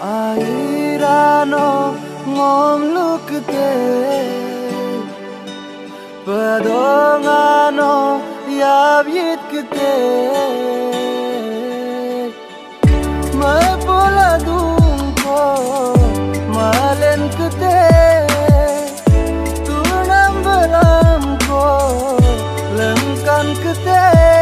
airano ngom lukte. Padongano, yab yitkte. Main bola tumko malen kte. Tu number amko lankan kte.